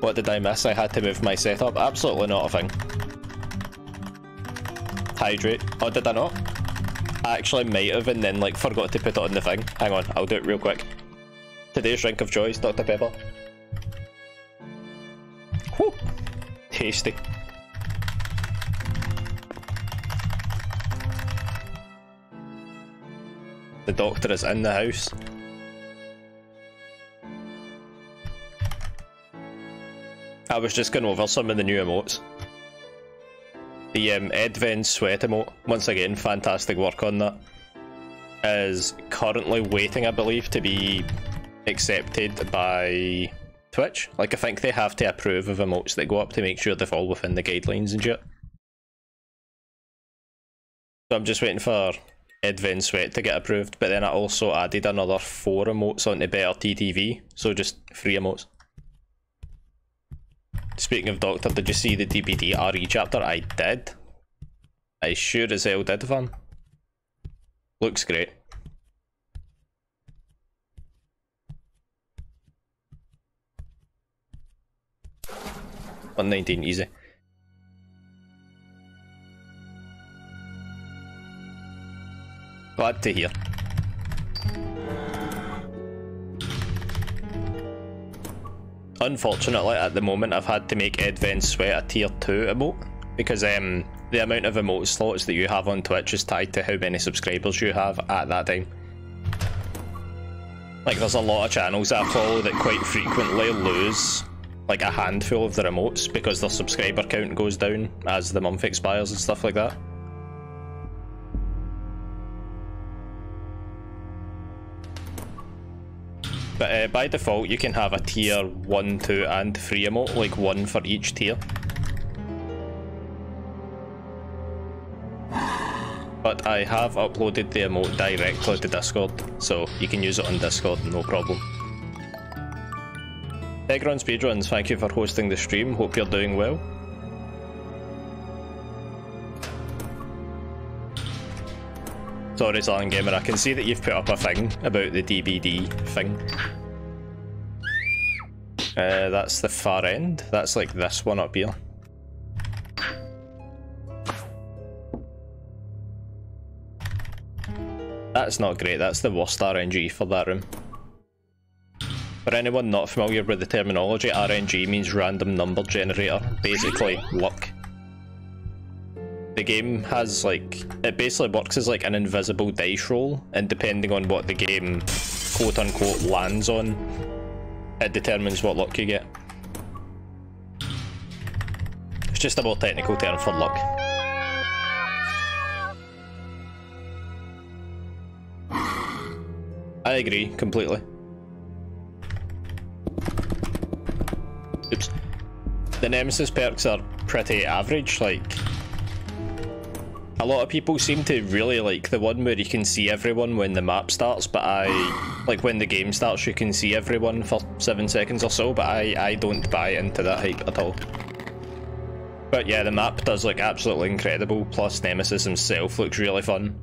What did I miss? I had to move my setup. Absolutely not a thing. Hydrate. Oh, did I not? I actually might have and then like forgot to put it on the thing. Hang on, I'll do it real quick. Today's drink of choice, Dr. Pepper. Whew. Tasty. The doctor is in the house. I was just going over some of the new emotes. The um, Edven Sweat emote, once again, fantastic work on that. Is currently waiting, I believe, to be accepted by Twitch. Like, I think they have to approve of emotes that go up to make sure they fall within the guidelines and shit. So I'm just waiting for Edven Sweat to get approved, but then I also added another four emotes onto Better TTV, so just three emotes. Speaking of Doctor, did you see the DBD RE chapter? I did. I sure as hell did, fam. Looks great. One nineteen easy. Glad to hear. Unfortunately, at the moment, I've had to make Edven Sweat a tier 2 emote because um, the amount of emote slots that you have on Twitch is tied to how many subscribers you have at that time. Like, there's a lot of channels that I follow that quite frequently lose like a handful of their emotes because their subscriber count goes down as the month expires and stuff like that. But uh, by default, you can have a tier 1, 2 and 3 emote, like one for each tier. But I have uploaded the emote directly to Discord, so you can use it on Discord, no problem. Egron Speedruns, thank you for hosting the stream, hope you're doing well. Sorry, Silent Gamer, I can see that you've put up a thing about the DBD thing. Uh, that's the far end. That's like this one up here. That's not great, that's the worst RNG for that room. For anyone not familiar with the terminology, RNG means random number generator, basically luck the game has like it basically works as like an invisible dice roll and depending on what the game quote unquote lands on it determines what luck you get. It's just a more technical term for luck. I agree completely. Oops. The nemesis perks are pretty average like a lot of people seem to really like the one where you can see everyone when the map starts, but I, like when the game starts you can see everyone for 7 seconds or so, but I, I don't buy into that hype at all. But yeah, the map does look absolutely incredible, plus Nemesis himself looks really fun.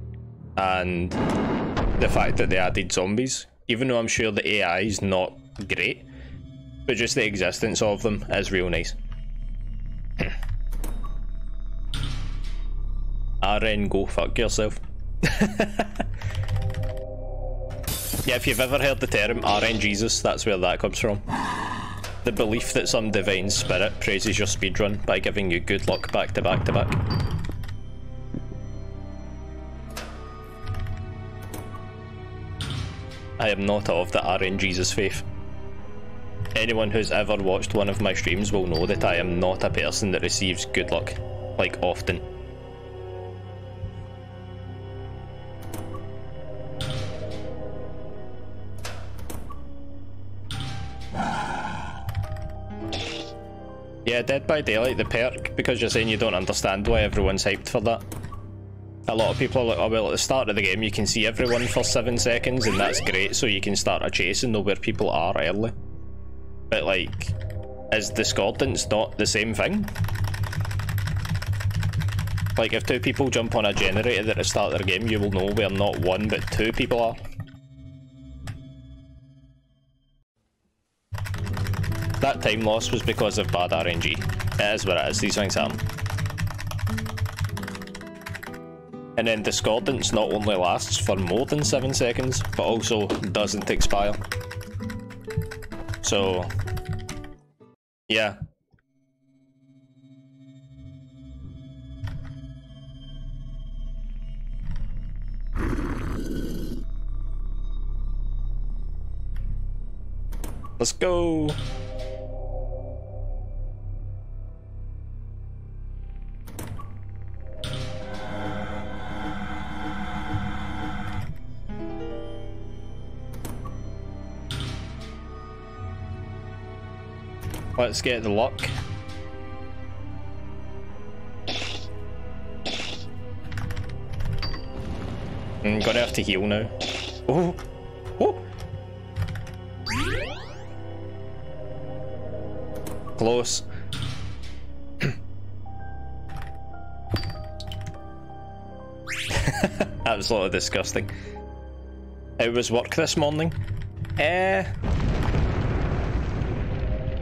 And the fact that they added zombies, even though I'm sure the AI is not great, but just the existence of them is real nice. RN go fuck yourself. yeah, if you've ever heard the term RNGesus, that's where that comes from. The belief that some divine spirit praises your speedrun by giving you good luck back to back to back. I am not of the RNGesus faith. Anyone who's ever watched one of my streams will know that I am not a person that receives good luck, like often. Yeah, Dead by Daylight, the perk, because you're saying you don't understand why everyone's hyped for that. A lot of people are like, oh well, at the start of the game you can see everyone for 7 seconds and that's great, so you can start a chase and know where people are early. But like, is discordance not the same thing? Like, if two people jump on a generator at the start of the game, you will know where not one but two people are. That time loss was because of bad RNG. It is what it is, these things happen. And then Discordance not only lasts for more than 7 seconds, but also doesn't expire. So, yeah. Let's go! Let's get the luck. I'm gonna have to heal now. Oh! Oh! Close. Absolutely disgusting. How was work this morning? Eh.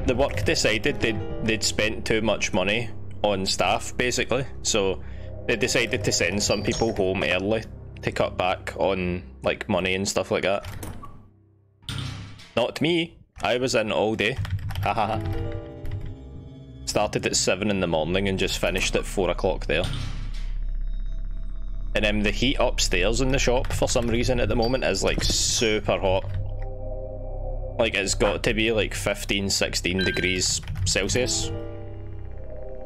The work decided they'd, they'd spent too much money on staff, basically. So they decided to send some people home early to cut back on like money and stuff like that. Not me. I was in all day. Haha. Started at 7 in the morning and just finished at 4 o'clock there. And um, the heat upstairs in the shop for some reason at the moment is like super hot. Like it's got to be like 15, 16 degrees Celsius.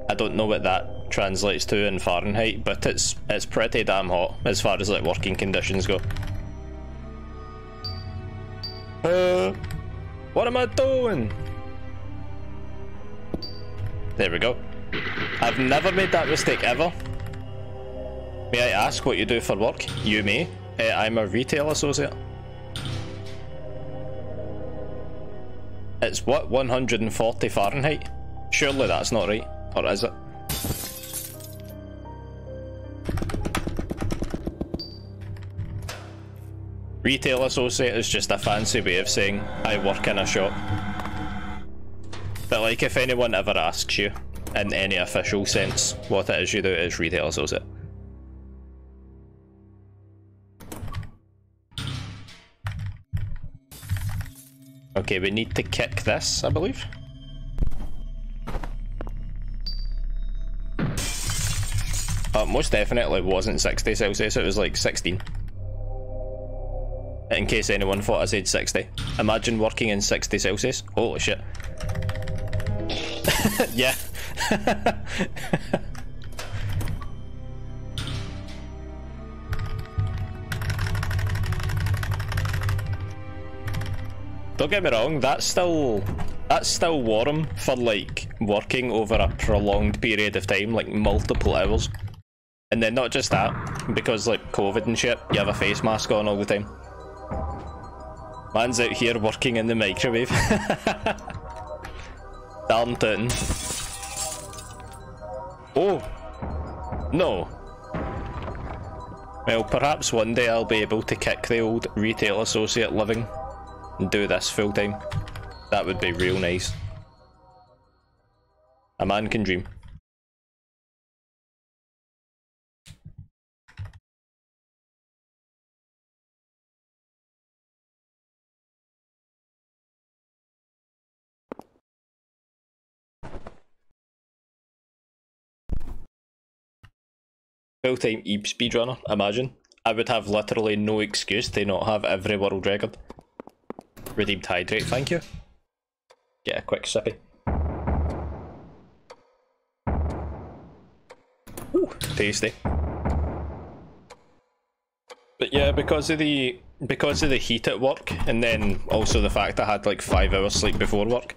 I don't know what that translates to in Fahrenheit, but it's it's pretty damn hot as far as like working conditions go. Uh, what am I doing? There we go. I've never made that mistake ever. May I ask what you do for work? You may. Uh, I'm a retail associate. It's what, 140 Fahrenheit? Surely that's not right. Or is it? Retail associate is just a fancy way of saying I work in a shop. But like if anyone ever asks you in any official sense what it is you do is retail associate. Okay, we need to kick this, I believe. Uh, most definitely wasn't 60 Celsius, it was like 16. In case anyone thought I said 60. Imagine working in 60 Celsius. Holy shit. yeah. Don't get me wrong, that's still that's still warm for like working over a prolonged period of time, like multiple hours. And then not just that, because like COVID and shit, you have a face mask on all the time. Man's out here working in the microwave. Darn tootin'. Oh! No. Well, perhaps one day I'll be able to kick the old retail associate living do this full time. That would be real nice. A man can dream. Full-time Ib speedrunner, imagine. I would have literally no excuse to not have every world record. Redeemed hydrate, thank you. Get a quick sippy. Ooh, tasty. But yeah, because of the because of the heat at work, and then also the fact I had like five hours sleep before work,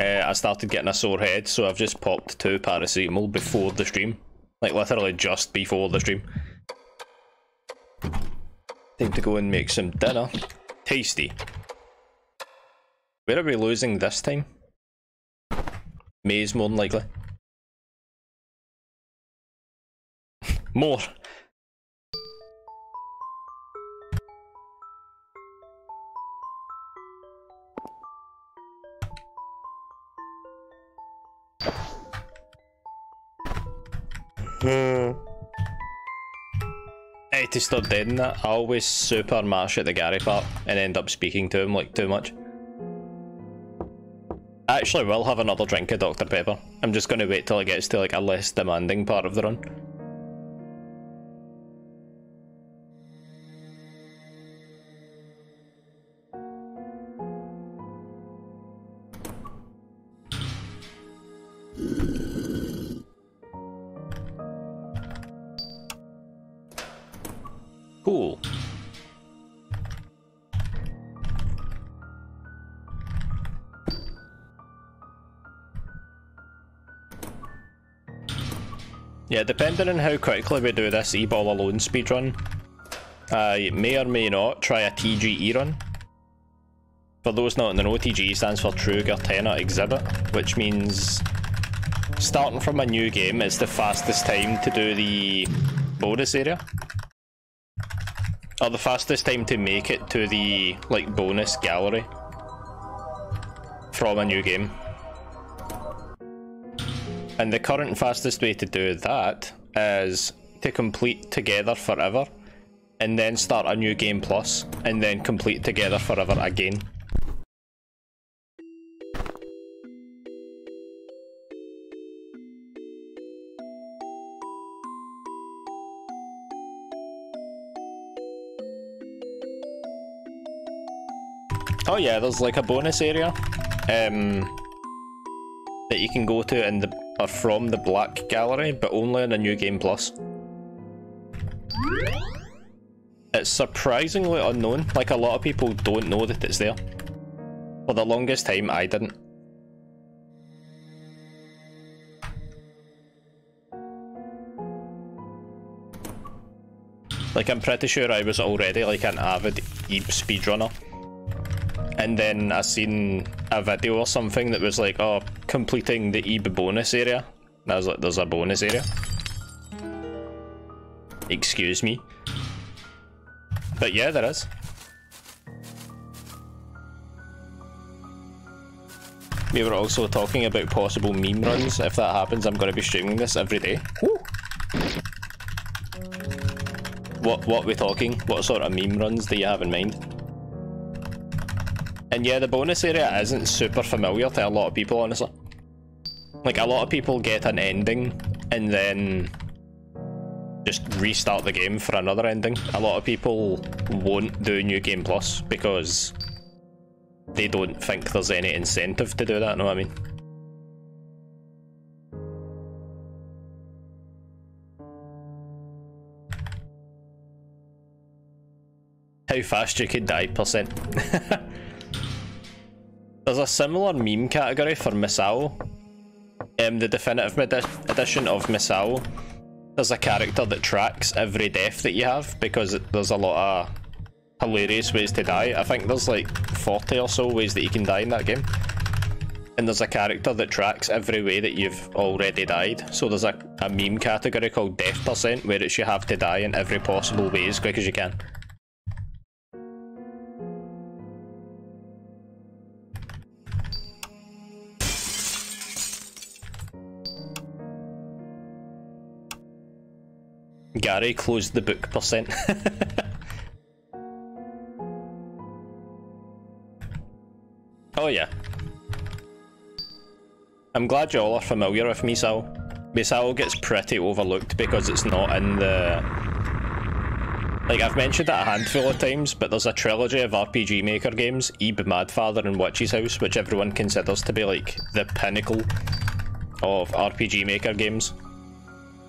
uh, I started getting a sore head, so I've just popped two paracetamol before the stream. Like literally just before the stream. Time to go and make some dinner. Tasty. Where are we losing this time? Maze, more than likely. more! Hmm. Hey, to stop doing that, I always super mash at the Gary part and end up speaking to him like too much. I actually will have another drink of Dr. Pepper. I'm just gonna wait till it gets to like a less demanding part of the run. Depending on how quickly we do this Ib All Alone speedrun, I may or may not try a TGE run. For those not in the know, TGE stands for True Guertena Exhibit, which means starting from a new game, is the fastest time to do the bonus area. Or the fastest time to make it to the, like, bonus gallery from a new game. And the current fastest way to do that is to complete Together Forever, and then start a new game plus, and then complete Together Forever again. Oh yeah, there's like a bonus area um, that you can go to in the uh, from the Black Gallery, but only in a New Game Plus. It's surprisingly unknown, like a lot of people don't know that it's there. For the longest time, I didn't. Like, I'm pretty sure I was already like an avid Ib speedrunner and then I seen a video or something that was like, oh, completing the EBA bonus area. And I was like, there's a bonus area. Excuse me. But yeah, there is. We were also talking about possible meme runs. If that happens, I'm going to be streaming this every day. Woo. What what we talking? What sort of meme runs do you have in mind? And yeah, the bonus area isn't super familiar to a lot of people, honestly. Like, a lot of people get an ending and then just restart the game for another ending. A lot of people won't do New Game Plus because they don't think there's any incentive to do that, know what I mean? How fast you could die, percent. There's a similar meme category for Misao. Um, the definitive edition of Misao. There's a character that tracks every death that you have because there's a lot of hilarious ways to die. I think there's like 40 or so ways that you can die in that game. And there's a character that tracks every way that you've already died. So there's a, a meme category called death percent where it's you have to die in every possible way as quick as you can. Gary closed the book percent. oh yeah. I'm glad you all are familiar with Misao. Misao gets pretty overlooked because it's not in the... Like, I've mentioned it a handful of times, but there's a trilogy of RPG Maker games, Ib Madfather and Witch's House, which everyone considers to be like the pinnacle of RPG Maker games.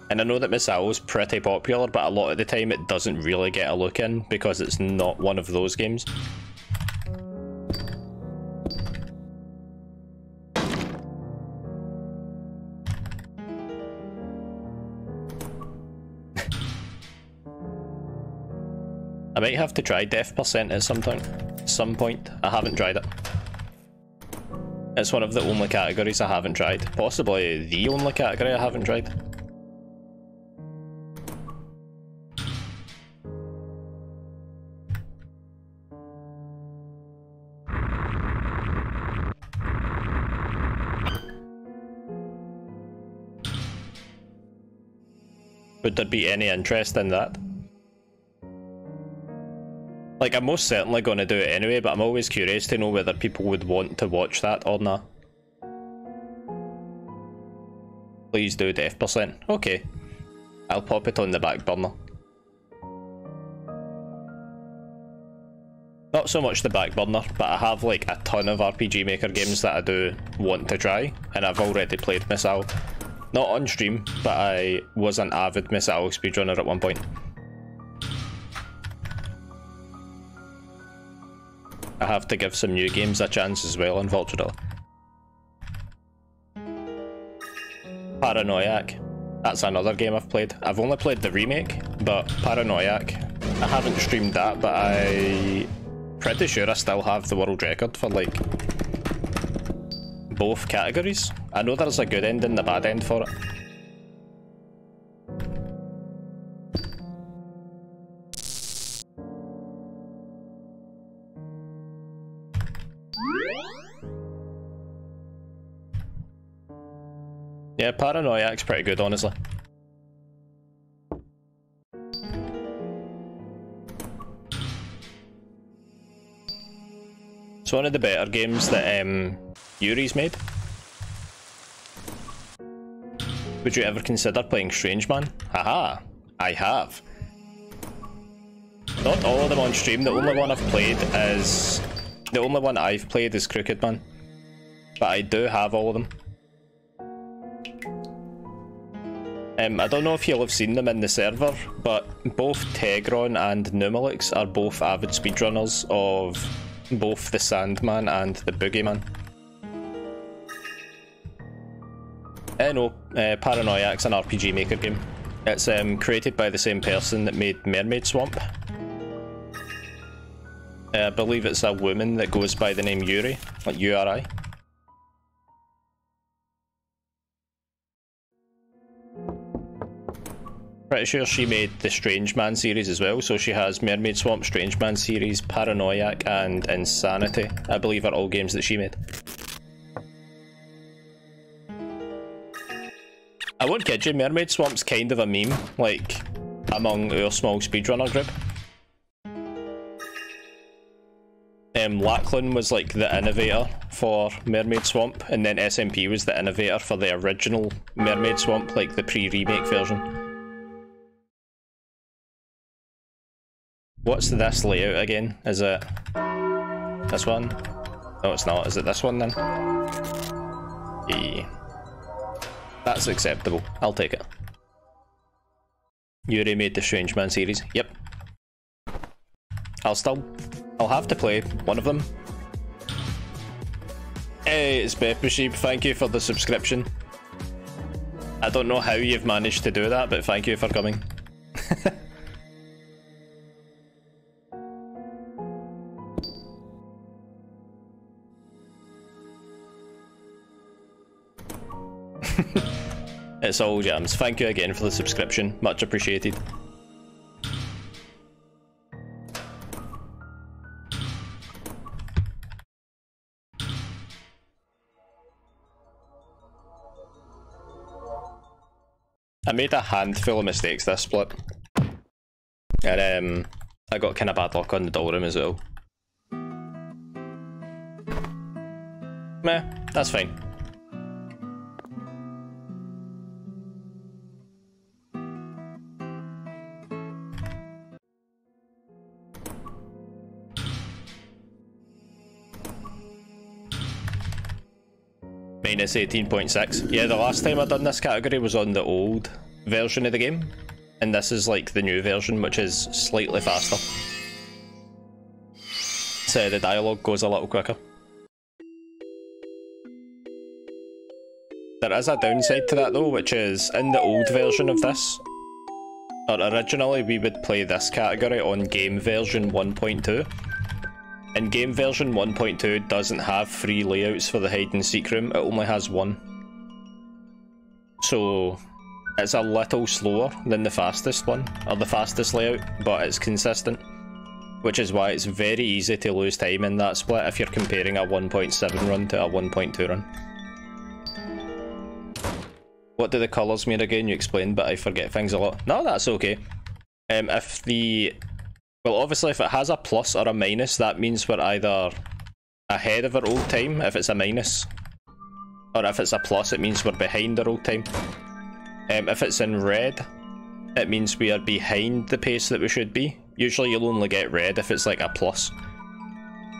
And I know that Misao is pretty popular, but a lot of the time it doesn't really get a look in because it's not one of those games. I might have to try Death Percent at some time, some point. I haven't tried it. It's one of the only categories I haven't tried. Possibly the only category I haven't tried. Would there be any interest in that? Like, I'm most certainly going to do it anyway, but I'm always curious to know whether people would want to watch that or not. Please do Death Percent. Okay. I'll pop it on the back burner. Not so much the back burner, but I have like a ton of RPG Maker games that I do want to try, and I've already played Misao. Not on stream, but I was an avid Misao speedrunner at one point. I have to give some new games a chance as well, unfortunately. Paranoiac. That's another game I've played. I've only played the remake, but Paranoiac. I haven't streamed that, but I pretty sure I still have the world record for like both categories. I know there's a good end and a bad end for it. Yeah, Paranoiac's pretty good, honestly. It's one of the better games that um, Yuri's made. Would you ever consider playing Strangeman? Haha, I have. Not all of them on stream, the only one I've played is... The only one I've played is Crooked Man. But I do have all of them. Um, I don't know if you'll have seen them in the server, but both Tegron and Numelix are both avid speedrunners of both the Sandman and the Boogeyman. Uh, no, uh, Paranoiac's an RPG Maker game. It's um, created by the same person that made Mermaid Swamp. Uh, I believe it's a woman that goes by the name Yuri, like URI. Pretty sure she made the Strange Man series as well, so she has Mermaid Swamp, Strange Man series, Paranoiac, and Insanity. I believe are all games that she made. I won't kid you, Mermaid Swamp's kind of a meme, like, among our small speedrunner group. Um, Lachlan was like the innovator for Mermaid Swamp, and then SMP was the innovator for the original Mermaid Swamp, like the pre-remake version. What's this layout again? Is it this one? No, it's not. Is it this one then? Yeah. That's acceptable. I'll take it. Yuri made the Strange Man series. Yep. I'll still... I'll have to play one of them. Hey, it's Pepper Sheep. Thank you for the subscription. I don't know how you've managed to do that, but thank you for coming. it's all jams. Thank you again for the subscription. Much appreciated. I made a handful of mistakes this split. And um, I got kind of bad luck on the doll room as well. Meh, that's fine. Minus 18.6. Yeah, the last time I done this category was on the old version of the game. And this is like the new version, which is slightly faster. So the dialogue goes a little quicker. There is a downside to that though, which is in the old version of this, or originally we would play this category on game version 1.2. And game version 1.2 doesn't have three layouts for the hide and seek room, it only has one. So it's a little slower than the fastest one, or the fastest layout, but it's consistent. Which is why it's very easy to lose time in that split if you're comparing a 1.7 run to a 1.2 run. What what do the colours mean again? You explained, but I forget things a lot. No, that's okay. Um, if the... Well, obviously, if it has a plus or a minus, that means we're either ahead of our old time, if it's a minus. Or if it's a plus, it means we're behind our old time. Um, if it's in red, it means we are behind the pace that we should be. Usually you'll only get red if it's like a plus.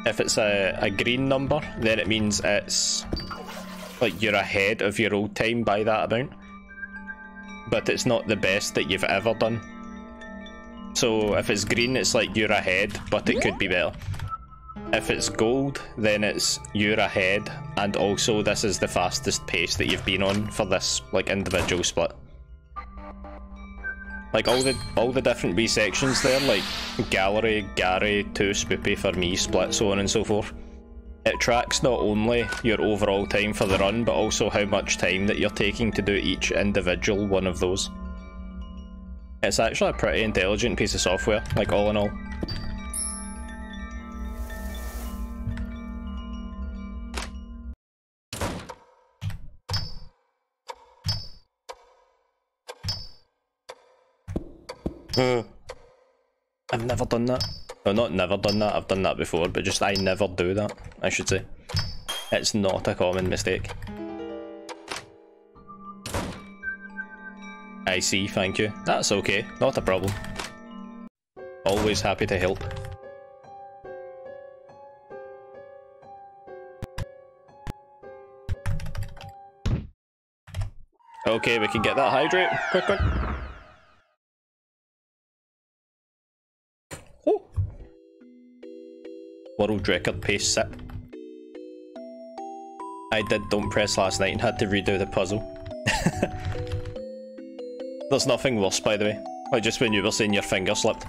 If it's a, a green number, then it means it's like you're ahead of your old time by that amount. But it's not the best that you've ever done. So if it's green, it's like you're ahead, but it could be better. If it's gold, then it's you're ahead, and also this is the fastest pace that you've been on for this like individual split. Like all the all the different wee sections there, like gallery, Gary, two spoopy for me, split, so on and so forth. It tracks not only your overall time for the run, but also how much time that you're taking to do each individual one of those. It's actually a pretty intelligent piece of software, like all in all. I've never done that. No, not never done that, I've done that before, but just I never do that, I should say. It's not a common mistake. I see, thank you. That's okay, not a problem. Always happy to help. Okay, we can get that hydrate. Quick, quick. Oh! World record pace sip. I did don't press last night and had to redo the puzzle. There's nothing worse, by the way. Like just when you were saying your finger slipped.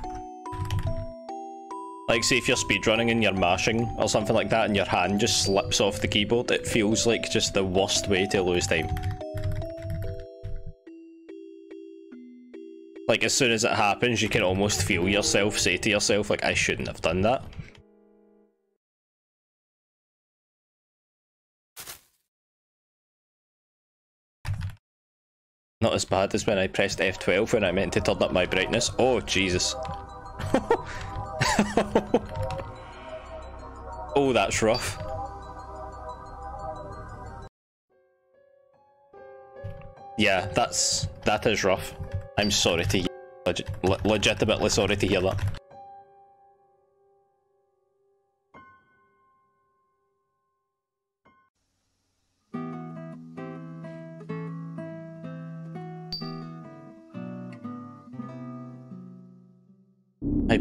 Like, say if you're speedrunning and you're mashing or something like that and your hand just slips off the keyboard, it feels like just the worst way to lose time. Like, as soon as it happens, you can almost feel yourself say to yourself, like, I shouldn't have done that. Not as bad as when I pressed F12 when I meant to turn up my brightness. Oh, Jesus. oh, that's rough. Yeah, that's... that is rough. I'm sorry to hear... Legit, legitimately sorry to hear that.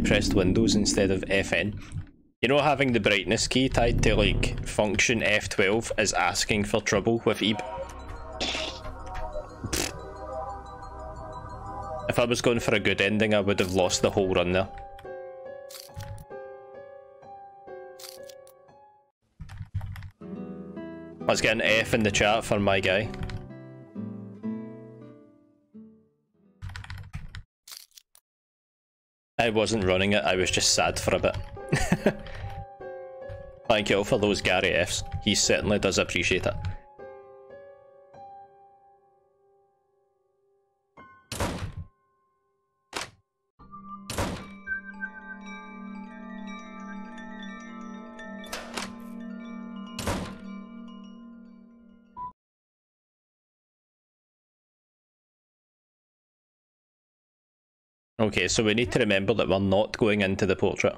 Pressed Windows instead of FN. You know having the brightness key tied to like function F12 is asking for trouble with Ib. If I was going for a good ending I would have lost the whole run there. Let's get an F in the chat for my guy. I wasn't running it, I was just sad for a bit. Thank you all for those Gary Fs. He certainly does appreciate it. Okay, so we need to remember that we're not going into the portrait.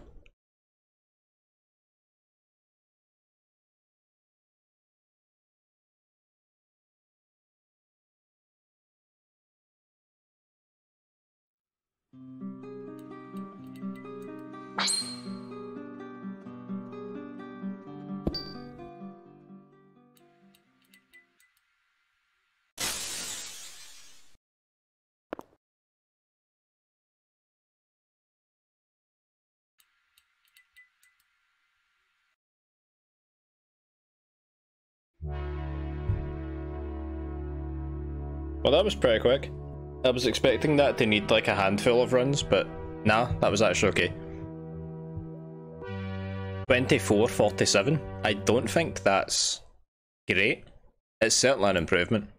Well, that was pretty quick. I was expecting that to need like a handful of runs, but nah, that was actually okay. 24.47. I don't think that's great. It's certainly an improvement.